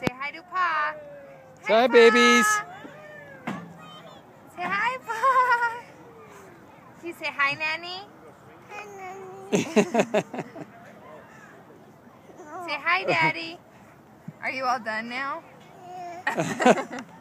Say hi to Pa. Say hi, babies. Say hi, Pa. Can you say hi, Nanny? say hi, Daddy. Are you all done now?